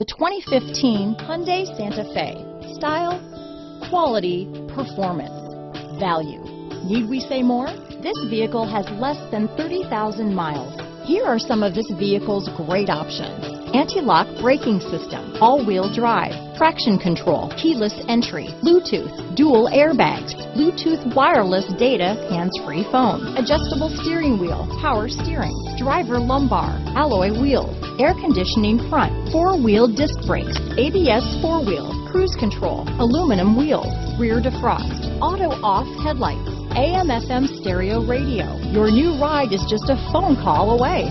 The 2015 Hyundai Santa Fe. Style, quality, performance, value. Need we say more? This vehicle has less than 30,000 miles. Here are some of this vehicle's great options. Anti-lock braking system, all-wheel drive, traction control, keyless entry, Bluetooth, dual airbags, Bluetooth wireless data, hands-free phone, adjustable steering wheel, power steering, driver lumbar, alloy wheels, air conditioning front, four-wheel disc brakes, ABS four-wheel, cruise control, aluminum wheels, rear defrost, auto-off headlights, AM FM stereo radio. Your new ride is just a phone call away.